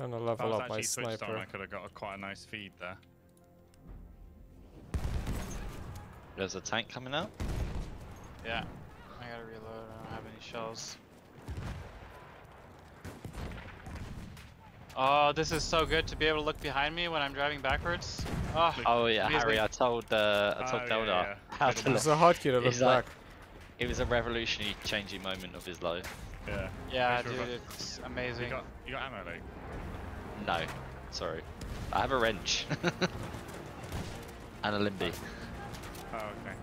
Trying to I level up my actually switched on. I could have got a, quite a nice feed there. There's a tank coming out. Yeah. I gotta reload. I don't have any shells. Oh, this is so good to be able to look behind me when I'm driving backwards. Oh, Oh yeah, Amazing. Harry, I told uh, I told Oh, yeah, Delda yeah. how to It's look. a hotkey to look He's like- back. It was a revolutionary changing moment of his life. Yeah. yeah, sure dude, about- it's You amazing. got you got ammo, like. No, sorry. I have a wrench. and a limby. Oh, okay.